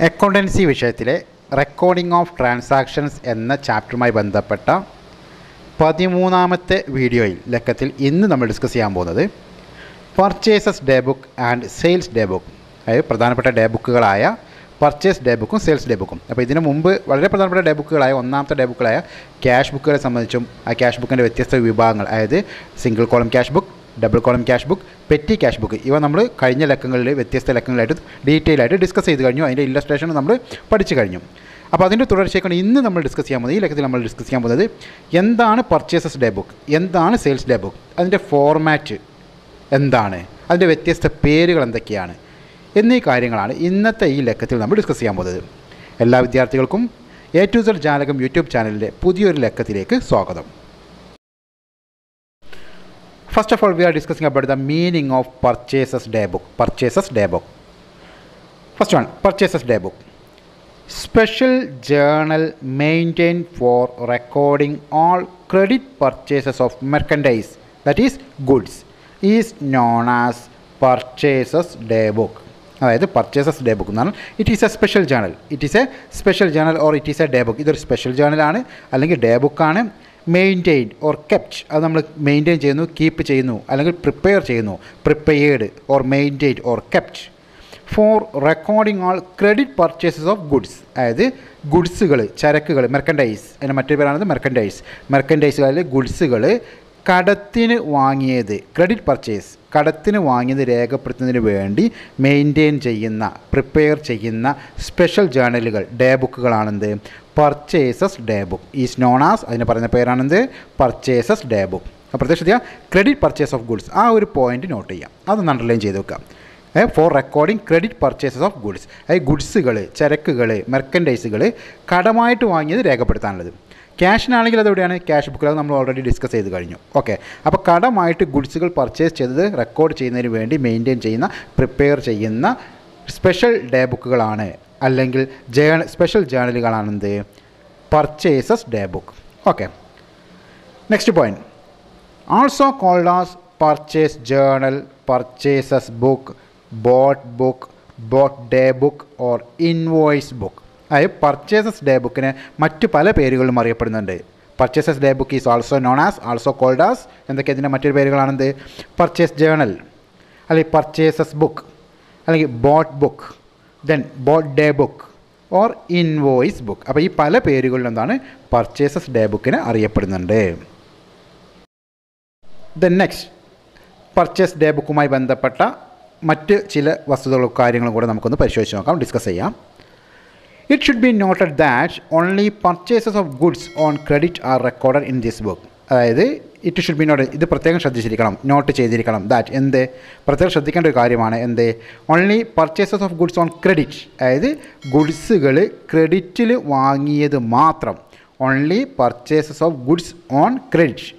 Accountancy വിഷയത്തിലെ recording of transactions എന്ന ചാപ്റ്ററുമായി ബന്ധപ്പെട്ട പതിമൂന്നാമത്തെ വീഡിയോയിൽ ലക്കത്തിൽ ഇന്ന് നമ്മൾ ഡിസ്കസ് ചെയ്യാൻ പോകുന്നത് purchases day book and sales day book അതായത് പ്രധാനപ്പെട്ട ഡേ ബുക്കുകളായ പർച്ചേസ് ഡേ ബുക്കും സെയിൽസ് ഡേ ബുക്കും അപ്പോൾ ഇതിനു മുമ്പ് വളരെ പ്രധാനപ്പെട്ട ഡേ ബുക്കുകളായ ഒന്നാമത്തെ ഡേ ബുക്കുകളായ ക്യാഷ് ബുക്കുകളെ സംബന്ധിച്ചും ആ ക്യാഷ് ബുക്കിന്റെ വ്യത്യസ്ത വിഭാഗങ്ങൾ അതായത് single column cash book double column cash book petty cash book ഇവ നമ്മൾ കഴിഞ്ഞ ലക്കങ്ങളിൽ വ്യത്യസ്ത ലക്കങ്ങളായിട്ട് ഡീറ്റെയിൽ ആയിട്ട് ഡിസ്കസ് ചെയ്ത് കഴിഞ്ഞു. അതിന്റെ ഇല്ലസ്ട്രേഷൻ നമ്മൾ പഠിച്ചു കഴിഞ്ഞു. അപ്പോൾ അതിന്റെ തുടർച്ചയ്ക്കാണ് ഇന്ന് നമ്മൾ ഡിസ്കസ് ചെയ്യാൻ പോകുന്നത് ഈ ലക്കത്തിൽ നമ്മൾ ഡിസ്കസ് ചെയ്യാൻ പോകുന്നത് എന്താണ് പർച്ചേസസ് ഡേ ബുക്ക് എന്താണ് സെയിൽസ് ഡേ ബുക്ക് അതിന്റെ ഫോർമാറ്റ് എന്താണ്? അതിന്റെ വ്യത്യസ്ത പേരുകൾ എന്തൊക്കെയാണ്? എന്നീ കാര്യങ്ങളാണ് ഇന്നത്തെ ഈ ലക്കത്തിൽ നമ്മൾ ഡിസ്കസ് ചെയ്യാൻ പോകുന്നത്. എല്ലാ വിദ്യാർത്ഥികൾക്കും A to Z Jalakam YouTube ചാനലിന്റെ പുതിയൊരു ലക്കത്തിലേക്ക് സ്വാഗതം. First of all we are discussing about the meaning of purchases day book purchases day book first one purchases day book special journal maintained for recording all credit purchases of merchandise that is goods is known as purchases day book. അതായത് purchases day book എന്നാണ്. It is a special journal it is a special journal or it is a day book ഇതൊരു special ജേണലാണ് അല്ലെങ്കിൽ day ബുക്കാണ് maintained or kept അത് നമ്മൾ maintain ചെയ്യുന്നു keep ചെയ്യുന്നു അല്ലെങ്കിൽ പ്രിപ്പയർ ചെയ്യുന്നു. Prepared or maintain or kept for recording all credit purchases of goods അതായത് ഗുഡ്സുകൾ ചരക്കുകൾ മെർക്കൻഡൈസ് അതിന്റെ മറ്റൊരു പേരാണത് മെർക്കൻഡൈസ് മെർക്കൻഡൈസുകളിൽ ഗുഡ്സുകൾ കടത്തിന് വാങ്ങിയത് ക്രെഡിറ്റ് പർച്ചേസ് കടത്തിന് വാങ്ങിയത് രേഖപ്പെടുത്തുന്നതിന് വേണ്ടി മെയിന്റെയിൻ ചെയ്യുന്ന പ്രിപ്പയർ ചെയ്യുന്ന സ്പെഷ്യൽ ജേണലുകൾ day ബുക്കുകളാണെന്ത് purchases day book is known as അതിന് പറയുന്ന പേരാണെന്ത്? പർച്ചേസസ് ഡേ ബുക്ക് അപ്പോൾ ക്രെഡിറ്റ് പർച്ചേസ് ഓഫ് ഗുഡ്സ് ആ ഒരു പോയിന്റ് നോട്ട് ചെയ്യാം. അത് അണ്ടർലൈൻ ചെയ്ത് വെക്കാം. For recording credit purchases of goods അതായത് ഗുഡ്സുകൾ ചരക്കുകൾ മെർക്കൻഡൈസുകൾ കടമായിട്ട് വാങ്ങിയത് രേഖപ്പെടുത്താനുള്ളത്. ക്യാഷിനാണെങ്കിൽ അതെവിടെയാണ് ക്യാഷ് ബുക്കിൽ. അത് നമ്മൾ ഓൾറെഡി ഡിസ്കസ് ചെയ്ത് കഴിഞ്ഞു. ഓക്കെ അപ്പോൾ കടമായിട്ട് ഗുഡ്സുകൾ പർച്ചേസ് ചെയ്തത് റെക്കോർഡ് ചെയ്യുന്നതിന് വേണ്ടി മെയിന്റെയിൻ ചെയ്യുന്ന പ്രിപ്പയർ ചെയ്യുന്ന സ്പെഷ്യൽ ഡേ ബുക്കുകളാണ് അല്ലെങ്കിൽ ജേണ special ജേണലുകളാണെന്ത് purchases day book okay next point also called as purchase journal purchases book bought book bought day book or invoice book അതായത് പർച്ചേസസ് ഡേ ബുക്കിന് മറ്റ് പല പേരുകളിലും അറിയപ്പെടുന്നുണ്ട്. Purchases day book is also known as also called as എന്തൊക്കെ ഇതിന്റെ മറ്റൊരു പേരുകളാണെന്ത്? പർച്ചേസ് ജേണൽ അല്ലെങ്കിൽ പർച്ചേസസ് ബുക്ക് അല്ലെങ്കിൽ bought book then bought day book or invoice book അപ്പോൾ ഈ പല പേരുകളിൽ എന്താണ്? പർച്ചേസസ് ഡേ ബുക്കിന് അറിയപ്പെടുന്നുണ്ട്. ദെൻ നെക്സ്റ്റ് പർച്ചേസ് ഡേ ബുക്കുമായി ബന്ധപ്പെട്ട മറ്റ് ചില വസ്തുതകളും കാര്യങ്ങളും കൂടെ നമുക്കൊന്ന് പരിശോധിച്ച് നോക്കാം ഡിസ്കസ് ചെയ്യാം. It should be noted that only purchases of goods on credit are recorded in this book അതായത് ഇറ്റ് ഷുഡ് ബി നോട്ട് ഇത് പ്രത്യേകം ശ്രദ്ധിച്ചിരിക്കണം നോട്ട് ചെയ്തിരിക്കണം ദാറ്റ് എന്ത് പ്രത്യേകം ശ്രദ്ധിക്കേണ്ട ഒരു കാര്യമാണ് എന്ത്? Only purchases of goods on credit അതായത് ഗുഡ്സുകൾ ക്രെഡിറ്റിൽ വാങ്ങിയത് മാത്രം. Only purchases of goods on credit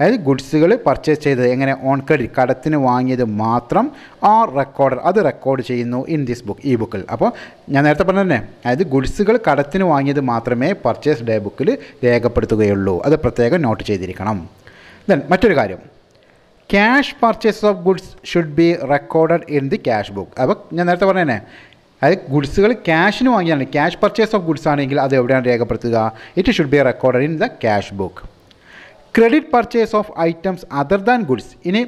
അതായത് ഗുഡ്സുകൾ പർച്ചേസ് ചെയ്തത് എങ്ങനെ ഓൺ ക്രെഡിറ്റ് കടത്തിന് വാങ്ങിയത് മാത്രം ആ റെക്കോർഡർ അത് റെക്കോർഡ് ചെയ്യുന്നു ഇൻ ദിസ് ബുക്ക് ഈ ബുക്കിൽ അപ്പോൾ ഞാൻ നേരത്തെ പറഞ്ഞ തന്നെ അതായത് ഗുഡ്സുകൾ കടത്തിന് വാങ്ങിയത് മാത്രമേ പർച്ചേസ് ഡേ ബുക്കിൽ രേഖപ്പെടുത്തുകയുള്ളൂ. അത് പ്രത്യേകം നോട്ട് ചെയ്തിരിക്കണം. ദെൻ മറ്റൊരു കാര്യം cash purchase of goods should be recorded in the cash book അപ്പോൾ ഞാൻ നേരത്തെ പറഞ്ഞ അതായത് ഗുഡ്സുകൾ ക്യാഷിന് വാങ്ങിയാണ് ക്യാഷ് പർച്ചേസ് ഓഫ് ഗുഡ്സ് ആണെങ്കിൽ അത് എവിടെയാണ് രേഖപ്പെടുത്തുക? It should be recorded in the cash book credit purchase of items other than goods ഇനി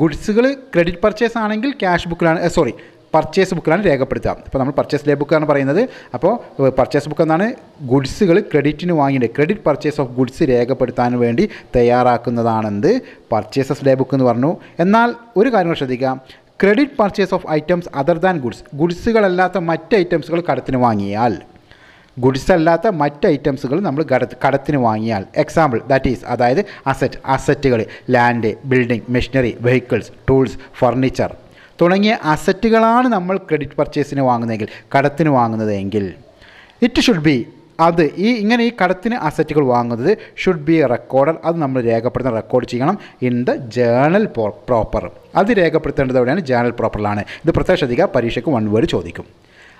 ഗുഡ്സുകൾ ക്രെഡിറ്റ് പർച്ചേസ് ആണെങ്കിൽ ക്യാഷ് ബുക്കിലാണ് സോറി പർച്ചേസ് ബുക്കിലാണ് രേഖപ്പെടുത്തുക. ഇപ്പോൾ നമ്മൾ പർച്ചേസ് ഡേ ബുക്കാണ് പറയുന്നത്. അപ്പോൾ പർച്ചേസ് ബുക്ക് എന്നാണ് ഗുഡ്സുകൾ ക്രെഡിറ്റിന് വാങ്ങിയിട്ട് ക്രെഡിറ്റ് പർച്ചേസ് ഓഫ് ഗുഡ്സ് രേഖപ്പെടുത്താൻ വേണ്ടി തയ്യാറാക്കുന്നതാണെന്ത്? പർച്ചേസസ് ഡേ ബുക്ക് എന്ന് പറഞ്ഞു. എന്നാൽ ഒരു കാര്യം ശ്രദ്ധിക്കാം credit purchase of items other than goods ഗുഡ്സുകളല്ലാത്ത മറ്റ് ഐറ്റംസുകൾ കടത്തിന് വാങ്ങിയാൽ ഗുഡ്സ് അല്ലാത്ത മറ്റ് ഐറ്റംസുകൾ നമ്മൾ കട കടത്തിന് വാങ്ങിയാൽ. എക്സാമ്പിൾ ദാറ്റ് ഈസ് അതായത് asset അസറ്റുകൾ land building machinery vehicles tools furniture തുടങ്ങിയ അസറ്റുകളാണ് നമ്മൾ ക്രെഡിറ്റ് പർച്ചേസിന് വാങ്ങുന്നതെങ്കിൽ കടത്തിന് വാങ്ങുന്നതെങ്കിൽ. ഇറ്റ് ഷുഡ് ബി അത് ഈ ഇങ്ങനെ ഈ കടത്തിന് അസറ്റുകൾ വാങ്ങുന്നത് ഷുഡ് ബി റെക്കോർഡർ അത് നമ്മൾ രേഖപ്പെടുത്തുന്ന റെക്കോർഡ് ചെയ്യണം. ഇൻ ദ ജേണൽ പ്രോപ്പർ അത് രേഖപ്പെടുത്തേണ്ടത് എവിടെയാണ്? ജേണൽ പ്രോപ്പറിലാണ് ഇത് പ്രത്യേക ശ്രദ്ധിക്കുക. പരീക്ഷയ്ക്ക് വൺ വേർഡ് ചോദിക്കും.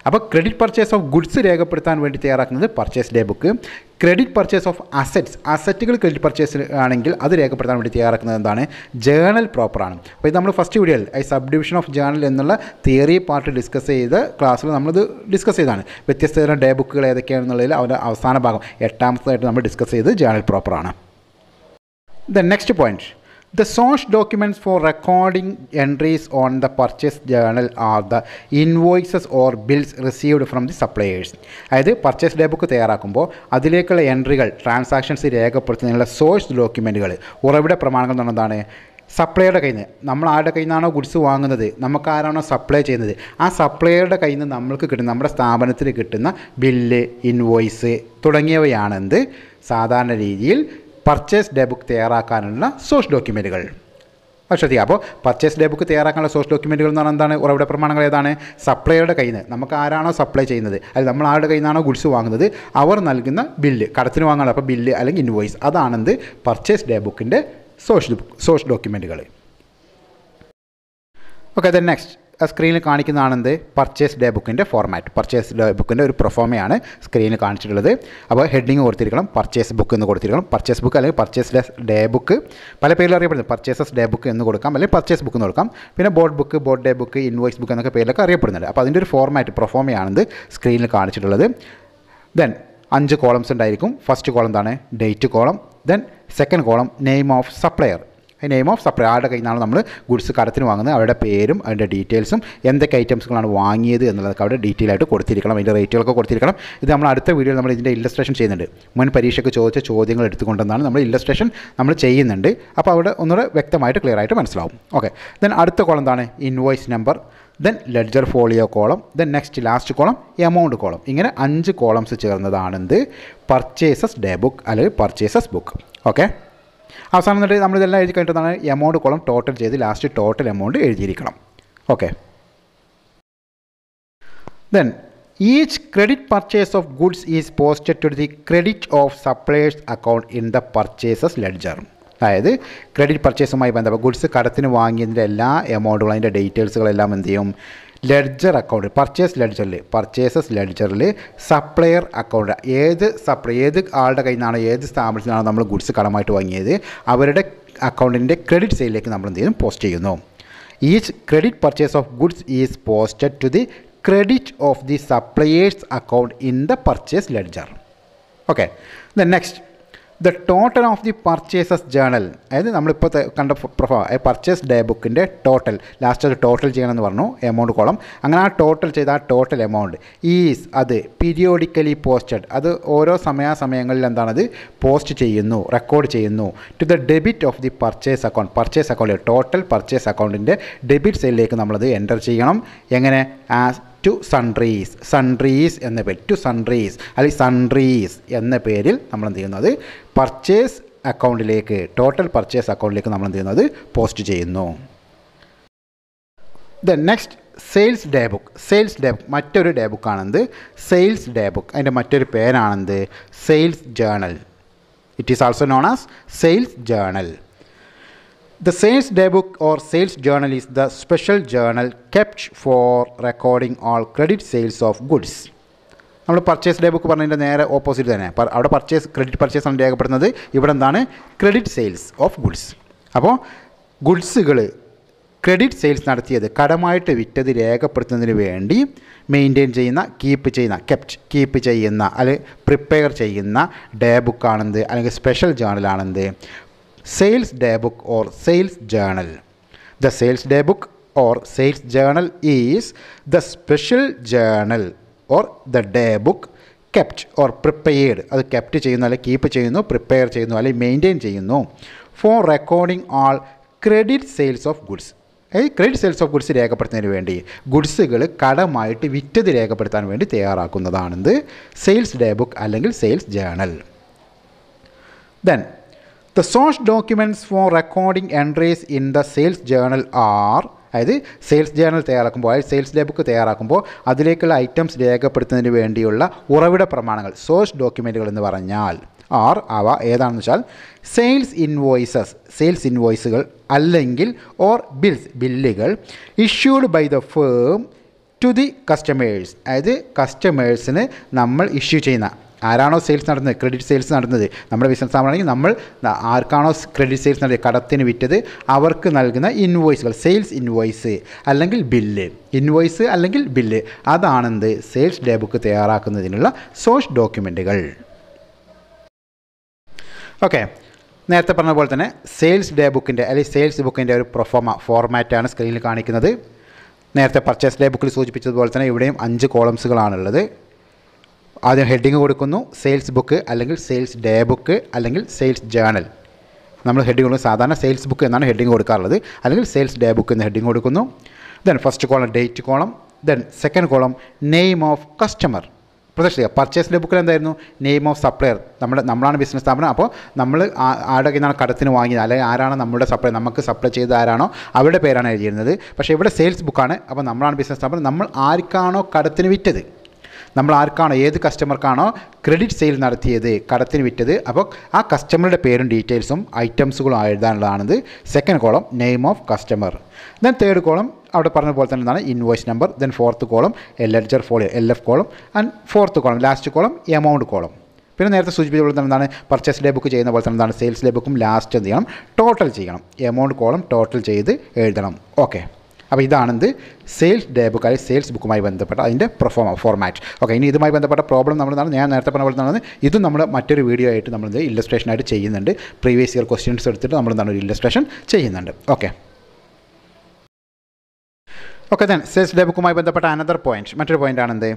അപ്പോൾ ക്രെഡിറ്റ് പർച്ചേസ് ഓഫ് ഗുഡ്സ് രേഖപ്പെടുത്താൻ വേണ്ടി തയ്യാറാക്കുന്നത് purchase day book credit purchase of assets അസറ്റുകൾ credit purchase ആണെങ്കിൽ അത് രേഖപ്പെടുത്താൻ വേണ്ടി തയ്യാറാക്കുന്നത് എന്താണ്? ജേണൽ പ്രോപ്പറാണ് അപ്പോൾ ഇത് നമ്മൾ ഫസ്റ്റ് വീഡിയോയിൽ I sub division of journal എന്നുള്ള തിയറി പാർട്ട് ഡിസ്കസ് ചെയ്ത ക്ലാസ്സിൽ നമ്മളിത് ഡിസ്കസ് ചെയ്താണ് വ്യത്യസ്ത തരം ഡേ ബുക്കുകൾ ഏതൊക്കെയാണെന്നുള്ളതിൽ അവരുടെ അവസാന ഭാഗം എട്ടാമത്തതായിട്ട് നമ്മൾ ഡിസ്കസ് ചെയ്ത് journal പ്രോപ്പറാണ് the next point. The source documents for recording entries on the purchase journal are the invoices or bills received from the suppliers. അതായത് പർച്ചേസ് ഡേ ബുക്ക് തയ്യാറാക്കുമ്പോൾ അതിലേക്കുള്ള എൻട്രികൾ ട്രാൻസാക്ഷൻസ് രേഖപ്പെടുത്തുന്നതിനുള്ള സോഴ്സ് ഡോക്യുമെന്റുകൾ ഉറവിട പ്രമാണങ്ങൾ എന്ന് പറഞ്ഞാൽ എന്താണ് സപ്ലൈയുടെ കയ്യിൽ നിന്ന്. നമ്മൾ ആരുടെ കയ്യിൽ നിന്നാണോ ഗുഡ്സ് വാങ്ങുന്നത്? നമുക്ക് ആരാണോ സപ്ലൈ ചെയ്യുന്നത്? ആ സപ്ലൈയുടെ കയ്യിൽ നിന്ന് നമ്മൾക്ക് കിട്ടുന്ന നമ്മുടെ സ്ഥാപനത്തിൽ കിട്ടുന്ന ബില്ല് ഇൻവോയ്സ് തുടങ്ങിയവയാണെന്ത് സാധാരണ രീതിയിൽ പർച്ചേസ് ഡേ ബുക്ക് തയ്യാറാക്കാനുള്ള സോഴ്സ് ഡോക്യുമെന്റുകൾ പക്ഷേ അപ്പോൾ പർച്ചേസ് ഡേ ബുക്ക് തയ്യാറാക്കാനുള്ള സോഴ്സ് ഡോക്യുമെന്റുകൾ എന്ന് പറഞ്ഞാൽ എന്താണ്? ഉറവിട പ്രമാണങ്ങൾ ഏതാണ്? സപ്ലൈയുടെ കയ്യിൽ നിന്ന് നമുക്ക് ആരാണോ സപ്ലൈ ചെയ്യുന്നത്? അല്ലെങ്കിൽ നമ്മൾ ആരുടെ കയ്യിൽ നിന്നാണോ ഗുഡ്സ് വാങ്ങുന്നത്? അവർ നൽകുന്ന ബില്ല് കടത്തിന് വാങ്ങാനുള്ള അപ്പോൾ ബില്ല് അല്ലെങ്കിൽ ഇൻവോയ്സ് അതാണെന്ത് പർച്ചേസ് ഡേ ബുക്കിന്റെ സോഴ്സ് സോഴ്സ് ഡോക്യുമെന്റുകൾ ഓക്കെ ദെൻ നെക്സ്റ്റ് സ്ക്രീനിൽ കാണിക്കുന്നതാണ് എന്ത് പർച്ചേസ് ഡേ ബുക്കിന്റെ ഫോർമാറ്റ് പർച്ചേസ് ഡേ ബുക്കിന്റെ ഒരു പ്രൊഫോമയാണ് സ്ക്രീനിൽ കാണിച്ചിട്ടുള്ളത്. അപ്പോൾ ഹെഡിങ് കൊടുത്തിരിക്കണം പർച്ചേസ് ബുക്ക് എന്ന് കൊടുത്തിരിക്കണം. പർച്ചേസ് ബുക്ക് അല്ലെങ്കിൽ പർച്ചേസ് ഡേ ബുക്ക് പല പേരിൽ അറിയപ്പെടുന്നത് പർച്ചേസസ് ഡേ ബുക്ക് എന്ന് കൊടുക്കാം അല്ലെങ്കിൽ പർച്ചേസ് ബുക്ക് എന്ന് കൊടുക്കാം. പിന്നെ bought book bought day book invoice book എന്നൊക്കെ പേരിലൊക്കെ അറിയപ്പെടുന്നുണ്ട്. അപ്പോൾ അതിന്റെ ഒരു ഫോർമാറ്റ് പ്രൊഫോമയാണെന്ന് സ്ക്രീനിൽ കാണിച്ചിട്ടുള്ളത്. ദെൻ അഞ്ച് കോളംസ് ഉണ്ടായിരിക്കും. ഫസ്റ്റ് കോളം എന്താണ്? Date column then second column name of supplier name of supply ആരുടെ കയ്യിൽ നിന്നാണ് നമ്മൾ ഗുഡ്സ് കടത്തിന് വാങ്ങുന്നത്. അവരുടെ പേരും അതിന്റെ ഡീറ്റെയിൽസും എന്തൊക്കെ ഐറ്റംസുകളാണ് വാങ്ങിയത് എന്നുള്ളതൊക്കെ അവിടെ ഡീറ്റെയിൽ ആയിട്ട് കൊടുത്തിരിക്കണം. അതിന്റെ റേറ്റുകളൊക്കെ കൊടുത്തിരിക്കണം. ഇത് നമ്മൾ അടുത്ത വീഡിയോയിൽ നമ്മൾ ഇതിന്റെ ഇല്ലസ്ട്രേഷൻ ചെയ്യുന്നുണ്ട്. മുൻ പരീക്ഷയ്ക്ക് ചോദിച്ച ചോദ്യങ്ങൾ എടുത്തുകൊണ്ടെന്നാണ് നമ്മൾ ഇല്ലസ്ട്രേഷൻ നമ്മൾ ചെയ്യുന്നുണ്ട്. അപ്പോൾ അവിടെ ഒന്നുകൂടെ വ്യക്തമായിട്ട് ക്ലിയർ ആയിട്ട് മനസ്സിലാവും. ഓക്കെ ദെൻ അടുത്ത കോളം എന്താണ്? Invoice number then ledger folio column then next last column amount column ഇങ്ങനെ അഞ്ച് കോളംസ് ചേർന്നതാണെന്ത്? പർച്ചേസസ് ഡേ ബുക്ക് അല്ലെങ്കിൽ പർച്ചേസസ് ബുക്ക് ഓക്കെ അവസാനം എന്നിട്ട് നമ്മളിതെല്ലാം എഴുതി കഴിഞ്ഞിട്ടാണ് എമൗണ്ട് കോളം ടോട്ടൽ ചെയ്ത് last total amount എഴുതിയിരിക്കണം. Okay then each credit purchase of goods is posted to the credit of suppliers account in the purchases ledger അതായത് credit പർച്ചേസുമായി ബന്ധപ്പെട്ട ഗുഡ്സ് കടത്തിന് വാങ്ങിയതിന്റെ എല്ലാ എമൗണ്ടുകളും അതിന്റെ ഡീറ്റെയിൽസുകളെല്ലാം എന്ത് ചെയ്യും? ലെഡ്ജർ അക്കൗണ്ട് പർച്ചേസ് ലെഡ്ജറിൽ പർച്ചേസസ് ലെഡ്ജറിൽ സപ്ലയർ അക്കൗണ്ട് ഏത് സപ്ലൈ ഏത് ആളുടെ കയ്യിൽ നിന്നാണോ ഏത് സ്ഥാപനത്തിൽ നിന്നാണോ നമ്മൾ ഗുഡ്സ് കടമായിട്ട് വാങ്ങിയത് അവരുടെ അക്കൗണ്ടിന്റെ ക്രെഡിറ്റ് സൈഡിലേക്ക് നമ്മൾ എന്ത് ചെയ്യുന്നു? പോസ്റ്റ് ചെയ്യുന്നു. Each credit purchase of goods is posted to the credit of the suppliers account in the purchase ledger okay the next the total of the purchases journal അതായത് നമ്മളിപ്പോൾ കണ്ട പ്രൊഫ പർച്ചേസ് ഡേ ബുക്കിന്റെ ടോട്ടൽ ലാസ്റ്റ് അത് total ചെയ്യണമെന്ന് പറഞ്ഞു. Amount column അങ്ങനെ ആ ടോട്ടൽ ചെയ്ത ആ ടോട്ടൽ എമൗണ്ട് ഈസ് അത് പീരിയോഡിക്കലി പോസ്റ്റഡ് അത് ഓരോ സമയാസമയങ്ങളിൽ എന്താണത്? പോസ്റ്റ് ചെയ്യുന്നു റെക്കോർഡ് ചെയ്യുന്നു. To the debit of the purchase account purchase account total purchase അക്കൗണ്ടിന്റെ ഡെബിറ്റ് സൈഡിലേക്ക് നമ്മളത് എന്റർ ചെയ്യണം. എങ്ങനെ? ആസ് ടു സൺറീസ് സൺറീസ് എന്ന പേര് ടു സൺറീസ് അല്ലെങ്കിൽ സൺറീസ് എന്ന പേരിൽ നമ്മൾ എന്ത് ചെയ്യുന്നത്? പർച്ചേസ് അക്കൗണ്ടിലേക്ക് ടോട്ടൽ പർച്ചേസ് അക്കൗണ്ടിലേക്ക് നമ്മൾ എന്ത് ചെയ്യുന്നത്? പോസ്റ്റ് ചെയ്യുന്നു. The next sales day book sales day book മറ്റൊരു ഡേ ബുക്കാണെന്ത് സെയിൽസ് ഡേ ബുക്ക് അതിന്റെ മറ്റൊരു പേരാണെന്ത്? Sales journal it is also known as sales journal The sales daybook or sales journal is the special journal kept for recording all credit sales of goods. നമ്മൾ purchase day book പറഞ്ഞതിന്റെ നേരെ opposite തന്നെ. അവിടെ purchase credit purchase ആണ് രേഖപ്പെടുന്നത് ഇവിടെ എന്താണ്? Credit sales of goods അപ്പോൾ ഗുഡ്സുകൾ credit sales നടത്തിയത് കടമായിട്ട് വിറ്റത് രേഖപ്പെടുത്തുന്നതിന് വേണ്ടി മെയിന്റെയിൻ ചെയ്യുന്ന കീപ്പ് ചെയ്യുന്ന കെപ്റ്റ് കീപ്പ് ചെയ്യുന്ന അല്ലെങ്കിൽ പ്രിപ്പയർ ചെയ്യുന്ന ഡേ ബുക്കാണെന്ത് അല്ലെങ്കിൽ special ജേണലാണെന്ത് sales day book or sales journal the sales day book or sales journal is the special journal or the day book kept or prepared അത് kept ചെയ്യുന്നു അല്ലെങ്കിൽ keep ചെയ്യുന്നു prepare ചെയ്യുന്നു അല്ലെങ്കിൽ മെയിന്റെയിൻ ചെയ്യുന്നു. For recording all credit sales of goods ഈ credit sales of goods രേഖപ്പെടുത്തുന്നതിന് വേണ്ടി ഗുഡ്സുകൾ കടമായിട്ട് വിറ്റത് രേഖപ്പെടുത്താൻ വേണ്ടി തയ്യാറാക്കുന്നതാണെന്ന് സെയിൽസ് ഡേ ബുക്ക് അല്ലെങ്കിൽ sales journal then the source documents for recording entries in the sales journal are അതായത് സെയിൽസ് ജേണൽ തയ്യാറാക്കുമ്പോൾ അതായത് സെയിൽസ് ഡേ ബുക്ക് തയ്യാറാക്കുമ്പോൾ അതിലേക്കുള്ള ഐറ്റംസ് രേഖപ്പെടുത്തുന്നതിന് വേണ്ടിയുള്ള ഉറവിട പ്രമാണങ്ങൾ സോഴ്സ് ഡോക്യുമെന്റുകൾ എന്ന് പറഞ്ഞാൽ ആർ അവ ഏതാണെന്ന് വെച്ചാൽ സെയിൽസ് ഇൻവോയ്സസ് സെയിൽസ് ഇൻവോയ്സുകൾ അല്ലെങ്കിൽ ഓർ ബിൽസ് ബില്ലുകൾ issued by the firm to the customers അതായത് കസ്റ്റമേഴ്സിന് നമ്മൾ ഇഷ്യൂ ചെയ്യുന്ന ആരാണോ സെയിൽസ് നടന്നത്? ക്രെഡിറ്റ് സെയിൽസ് നടന്നത്. നമ്മുടെ ബിസിനസ് സ്ഥാപനമാണെങ്കിൽ നമ്മൾ ആർക്കാണോ ക്രെഡിറ്റ് സെയിൽസ് നടത്തിയത് കടത്തിന് വിറ്റത് അവർക്ക് നൽകുന്ന ഇൻവോയ്സുകൾ സെയിൽസ് ഇൻവോയ്സ് അല്ലെങ്കിൽ ബില്ല് ഇൻവോയ്സ് അല്ലെങ്കിൽ ബില്ല് അതാണെന്ത്? സെയിൽസ് ഡേ ബുക്ക് തയ്യാറാക്കുന്നതിനുള്ള സോഴ്സ് ഡോക്യുമെന്റുകൾ ഓക്കെ നേരത്തെ പറഞ്ഞ പോലെ തന്നെ സെയിൽസ് ഡേ ബുക്കിന്റെ അല്ലെങ്കിൽ സെയിൽസ് ബുക്കിന്റെ ഒരു പ്രൊഫോമ ഫോർമാറ്റാണ് സ്ക്രീനിൽ കാണിക്കുന്നത്. നേരത്തെ പർച്ചേസ് ഡേ ബുക്കിൽ സൂചിപ്പിച്ചതുപോലെ തന്നെ ഇവിടെയും അഞ്ച് കോളംസുകളാണുള്ളത് ആദ്യം ഹെഡിങ് കൊടുക്കുന്നു സെയിൽസ് ബുക്ക് അല്ലെങ്കിൽ സെയിൽസ് ഡേ ബുക്ക് അല്ലെങ്കിൽ സെയിൽസ് ജേണൽ നമ്മൾ ഹെഡിങ് കൊടുക്കും സാധാരണ സെയിൽസ് ബുക്ക് എന്നാണ് ഹെഡിങ് കൊടുക്കാറുള്ളത്. അല്ലെങ്കിൽ സെയിൽസ് ഡേ ബുക്ക് എന്ന് ഹെഡിങ് കൊടുക്കുന്നു. Then first column date column then second column name of customer പ്രദർശിക്കുക. പർച്ചേസിന്റെ ബുക്കിൽ എന്തായിരുന്നു? നെയിം ഓഫ് സപ്ലയർ നമ്മുടെ നമ്മളാണ് ബിസിനസ് സ്ഥാപനം. അപ്പോൾ നമ്മൾ ആരുടെ നിന്നാണ് കടത്തിന് വാങ്ങിയത്? അല്ലെങ്കിൽ ആരാണ് നമ്മുടെ സപ്ലൈ നമുക്ക് സപ്ലൈ ചെയ്ത ആരാണോ? അവരുടെ പേരാണ് എഴുതിയിരുന്നത്. പക്ഷേ ഇവിടെ സെയിൽസ് ബുക്കാണ് അപ്പോൾ നമ്മളാണ് ബിസിനസ് സ്ഥാപനം. നമ്മൾ ആർക്കാണോ കടത്തിന് വിറ്റത്? നമ്മൾ ആർക്കാണോ ഏത് കസ്റ്റമർക്കാണോ ക്രെഡിറ്റ് സെയിൽ നടത്തിയത് കടത്തിന് വിറ്റത് അപ്പോൾ ആ കസ്റ്റമറുടെ പേരും ഡീറ്റെയിൽസും ഐറ്റംസുകളും എഴുതാനുള്ളതാണിത്. Second column name of customer then third column അവിടെ പറഞ്ഞ പോലെ തന്നെ എന്താണ്? Invoice number then fourth column ledger folio L F column and fourth column last column amount column പിന്നെ നേരത്തെ സൂചിപ്പിച്ച പോലെ തന്നെ എന്താണ്? പർച്ചേസ് ഡേ ബുക്ക് ചെയ്യുന്ന പോലെ തന്നെ എന്താണ്? സെയിൽസ് ഡേ ബുക്കും ലാസ്റ്റ് എന്ത് ചെയ്യണം? ടോട്ടൽ ചെയ്യണം. എമൗണ്ട് കോളം ടോട്ടൽ ചെയ്ത് എഴുതണം. ഓക്കെ അപ്പോൾ ഇതാണെന്ത്? സെയിൽസ് ഡേ ബുക്ക് അല്ലെങ്കിൽ സെയിൽസ് ബുക്കുമായി ബന്ധപ്പെട്ട അതിന്റെ പ്രൊഫോമ ഫോർമാറ്റ് ഓക്കെ ഇനി ഇതുമായി ബന്ധപ്പെട്ട പ്രോബ്ലം നമ്മൾ ഞാൻ നേരത്തെ പറഞ്ഞ പോലെ തന്നെ ഇതും നമ്മൾ മറ്റൊരു വീഡിയോ ആയിട്ട് നമ്മൾ ഇല്ലസ്ട്രേഷൻ ആയിട്ട് ചെയ്യുന്നുണ്ട്. പ്രീവിയസ് ഇയർ ക്വസ്റ്റ്യൻസ് എടുത്തിട്ട് നമ്മൾ എന്താണ് ഒരു ഇല്ലസ്ട്രേഷൻ ചെയ്യുന്നുണ്ട്. Okay okay then sales day ബുക്കുമായി ബന്ധപ്പെട്ട അനദർ പോയിന്റ് മറ്റൊരു point ആണെന്ത്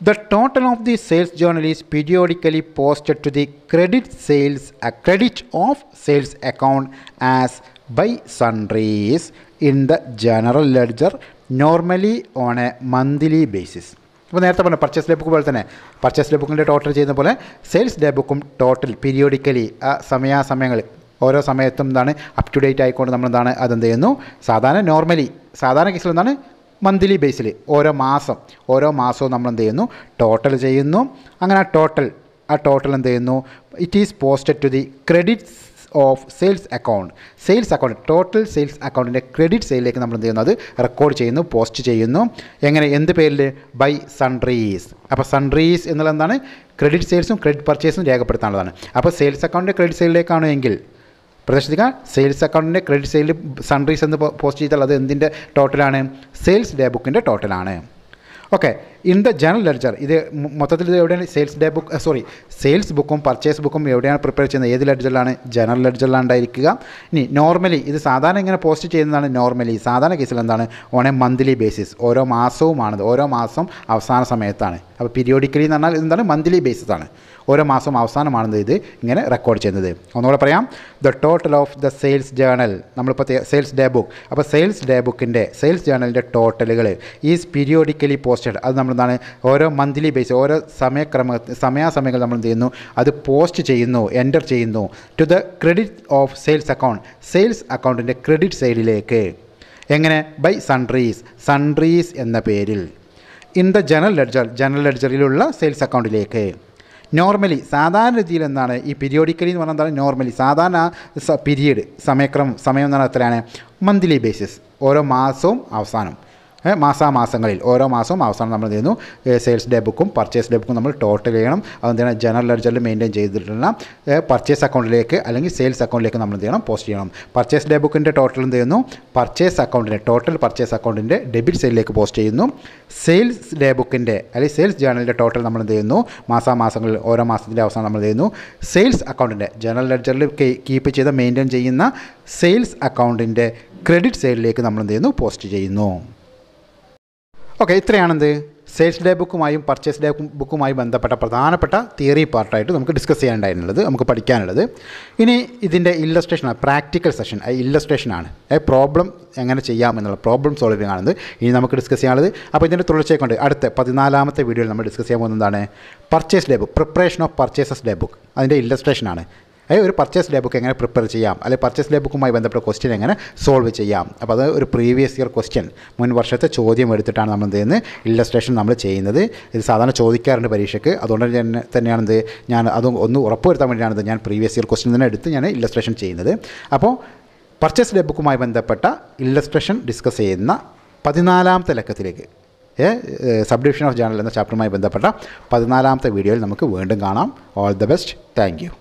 the total of the sales is periodically posted to the credit sales credit of sales account as by sundries in the general ledger normally on a monthly basis അപ്പോൾ നേരത്തെ പറഞ്ഞു purchase day book പോലെ തന്നെ purchase day ബുക്കിന്റെ total ചെയ്യുന്ന പോലെ sales day ബുക്കും total periodically ആ സമയാസമയങ്ങളിൽ ഓരോ സമയത്തും എന്താണ് അപ് ടു ഡേറ്റ് ആയിക്കൊണ്ട് നമ്മൾ എന്താണ് അതെന്ത് ചെയ്യുന്നു? സാധാരണ നോർമലി സാധാരണ കേസിൽ എന്താണ് മന്ത്ലി ബേസിൽ ഓരോ മാസം ഓരോ മാസവും നമ്മൾ എന്ത് ചെയ്യുന്നു ടോട്ടൽ ചെയ്യുന്നു. അങ്ങനെ ആ ടോട്ടൽ ആ ടോട്ടൽ എന്ത് ചെയ്യുന്നു? It is posted to the credits of sales account sales account total sales അക്കൗണ്ടിന്റെ ക്രെഡിറ്റ് സെയിലേക്ക് നമ്മൾ എന്ത് ചെയ്യുന്നത് റെക്കോർഡ് ചെയ്യുന്നു പോസ്റ്റ് ചെയ്യുന്നു. എങ്ങനെ? എന്ത് പേരിൽ ബൈ സൺറീസ് അപ്പോൾ സൺറീസ് എന്നുള്ളത് എന്താണ്? ക്രെഡിറ്റ് സെയിൽസും ക്രെഡിറ്റ് പർച്ചേസും രേഖപ്പെടുത്താനുള്ളതാണ്. അപ്പോൾ സെയിൽസ് അക്കൗണ്ടിന്റെ ക്രെഡിറ്റ് സെയിലിലേക്കാണ് എങ്കിൽ പ്രദർശിക്കുക സെയിൽസ് അക്കൗണ്ടിന്റെ ക്രെഡിറ്റ് സെയിൽ സൺറീസ് എന്ന് പോസ്റ്റ് ചെയ്താൽ അത് എന്തിന്റെ ടോട്ടലാണ് സെയിൽസ് ഡേ ബുക്കിന്റെ ടോട്ടലാണ് okay in the general ledger ഇത് മൊത്തത്തിൽ ഇത് എവിടെയാണ്? Sales day book sorry sales ബുക്കും പർച്ചേസ് ബുക്കും എവിടെയാണ് പ്രിപ്പയർ ചെയ്യുന്നത്? ഏത് ലെഡ്ജറിലാണ് ജനറൽ ലെഡ്ജറിലാണ് ഉണ്ടായിരിക്കുക. ഇനി നോർമലി ഇത് സാധാരണ ഇങ്ങനെ പോസ്റ്റ് ചെയ്യുന്നതാണ് നോർമലി സാധാരണ കേസിൽ എന്താണ്? ഓൺ എ മന്ത്ലി ബേസിസ് ഓരോ മാസവുമാണത്. ഓരോ മാസം അവസാന സമയത്താണ്. അപ്പോൾ പീരിയോഡിക്കലി എന്ന് പറഞ്ഞാൽ എന്താണ്? മന്ത്ലി ബേസിസ് ആണ്. ഓരോ മാസം അവസാനമാണെന്ന് ഇത് ഇങ്ങനെ റെക്കോർഡ് ചെയ്യുന്നത്. ഒന്നുകൂടെ പറയാം. The total of the sales journal നമ്മളിപ്പോൾ സെയിൽസ് ഡേ ബുക്ക് അപ്പോൾ സെയിൽസ് ഡേ ബുക്കിന്റെ സെയിൽസ് ജേണലിന്റെ ടോട്ടലുകൾ ഈസ് പീരിയോഡിക്കലി പോസ്റ്റഡ് അത് നമ്മളെന്താണ്? ഓരോ മന്ത്ലി ബേസ് ഓരോ സമയക്രമ സമയാസമയങ്ങൾ നമ്മൾ എന്ത് ചെയ്യുന്നു? അത് പോസ്റ്റ് ചെയ്യുന്നു എന്റർ ചെയ്യുന്നു to the credit of sales account sales അക്കൗണ്ടിന്റെ ക്രെഡിറ്റ് സൈഡിലേക്ക് എങ്ങനെ? ബൈ സൺട്രീസ് സൺട്രീസ് എന്ന പേരിൽ. In the general ledger general ലെഡ്ജറിലുള്ള sales അക്കൗണ്ടിലേക്ക് നോർമലി സാധാരണ രീതിയിൽ എന്താണ്? ഈ പീരിയോഡിക്കലി എന്ന് പറഞ്ഞാൽ എന്താണ്? നോർമലി സാധാരണ പീരീഡ് സമയക്രമം സമയം എന്ന് പറഞ്ഞാൽ എത്രയാണ്? മന്ത്ലി ബേസിസ് ഓരോ മാസവും അവസാനം. മാസാമാസങ്ങളിൽ. ഓരോ മാസവും അവസാനം നമ്മൾ ചെയ്യുന്നു സെയിൽസ് ഡേ ബുക്കും പർച്ചേസ് ഡേ ബുക്കും നമ്മൾ ടോട്ടൽ ചെയ്യണം. അതെന്താണ്? ജനറൽ ലെഡ്ജറിൽ മെയിന്റെയിൻ ചെയ്തിട്ടുള്ള പർച്ചേസ് അക്കൗണ്ടിലേക്ക് അല്ലെങ്കിൽ സെയിൽസ് അക്കൗണ്ടിലേക്ക് നമ്മൾ ചെയ്യണം പോസ്റ്റ് ചെയ്യണം. പർച്ചേസ് ഡേ ബുക്കിന്റെ ടോട്ടൽ എന്ത് ചെയ്യുന്നു? പർച്ചേസ് അക്കൗണ്ടിന്റെ ടോട്ടൽ പർച്ചേസ് അക്കൗണ്ടിന്റെ ഡെബിറ്റ് സൈഡിലേക്ക് പോസ്റ്റ് ചെയ്യുന്നു. സെയിൽസ് ഡേ ബുക്കിന്റെ അല്ലെങ്കിൽ സെയിൽസ് ജേണലിന്റെ ടോട്ടൽ നമ്മൾ എന്ത് ചെയ്യുന്നു? മാസാമാസങ്ങളിൽ ഓരോ മാസത്തിന്റെ അവസാനം നമ്മൾ ചെയ്യുന്നു? സെയിൽസ് അക്കൗണ്ടിന്റെ ജനറൽ ലെഡ്ജറിൽ കീപ്പ് ചെയ്ത് മെയിന്റെയിൻ ചെയ്യുന്ന സെയിൽസ് അക്കൗണ്ടിന്റെ ക്രെഡിറ്റ് സൈഡിലേക്ക് നമ്മൾ എന്ത് ചെയ്യുന്നു? പോസ്റ്റ് ചെയ്യുന്നു. ഓക്കെ ഇത്രയാണെന്ത്? സെയിൽസ് ഡേ ബുക്കുമായും പർച്ചേസ് ഡേ ബുക്കുമായി ബന്ധപ്പെട്ട പ്രധാനപ്പെട്ട തിയറി പാർട്ടായിട്ട് നമുക്ക് ഡിസ്കസ് ചെയ്യാനുണ്ടായിരുന്നുള്ളത് നമുക്ക് പഠിക്കാനുള്ളത്. ഇനി ഇതിന്റെ ഇല്ലസ്ട്രേഷനാണ് പ്രാക്ടിക്കൽ സെഷൻ ഇല്ലസ്ട്രേഷനാണ് പ്രോബ്ലം എങ്ങനെ ചെയ്യാം എന്നുള്ള പ്രോബ്ലം സോൾവിംഗ് ആണെന്ന് ഇനി നമുക്ക് ഡിസ്കസ് ചെയ്യാനുള്ളത്. അപ്പോൾ ഇതിന്റെ തുടർച്ചയെക്കൊണ്ട് അടുത്ത പതിനാലാമത്തെ വീഡിയോയിൽ നമ്മൾ ഡിസ്കസ് ചെയ്യാൻ പോകുന്നതാണ് purchase day book preparation of purchases day book അതിന്റെ ഇല്ലസ്ട്രേഷനാണ് അതായത് ഒരു പർച്ചേസ് ഡേ ബുക്ക് എങ്ങനെ പ്രിപ്പയർ ചെയ്യാം? അല്ലെങ്കിൽ പർച്ചേസ് ഡേ ബുക്കുമായി ബന്ധപ്പെട്ട ക്വസ്റ്റ്യൻ എങ്ങനെ സോൾവ് ചെയ്യാം? അപ്പോൾ അത് ഒരു പ്രീവിയസ് ഇയർ ക്വസ്റ്റ്യൻ മുൻ വർഷത്തെ ചോദ്യം എടുത്തിട്ടാണ് നമ്മൾ എന്ത് ചെയ്യുന്നത്? ഇല്ലസ്ട്രേഷൻ നമ്മൾ ചെയ്യുന്നത്. ഇത് സാധാരണ ചോദിക്കാറുണ്ട് പരീക്ഷയ്ക്ക്. അതുകൊണ്ട് തന്നെ തന്നെയാണ് എന്ത് ഞാൻ അത് ഒന്ന് ഉറപ്പുവരുത്താൻ വേണ്ടിയാണ് ഞാൻ പ്രീവിയസ് ഇയർ ക്വസ്റ്റ്യൻ തന്നെ എടുത്ത് ഞാൻ ഇല്ലസ്ട്രേഷൻ ചെയ്യുന്നത്. അപ്പോൾ പർച്ചേസ് ഡേ ബുക്കുമായി ബന്ധപ്പെട്ട ഇല്ലസ്ട്രേഷൻ ഡിസ്കസ് ചെയ്യുന്ന പതിനാലാമത്തെ ലക്കത്തിലേക്ക് സബ് ഡിവിഷൻ ഓഫ് ജേണൽ എന്ന ചാപ്റ്ററുമായി ബന്ധപ്പെട്ട പതിനാലാമത്തെ വീഡിയോയിൽ നമുക്ക് വീണ്ടും കാണാം. All the best thank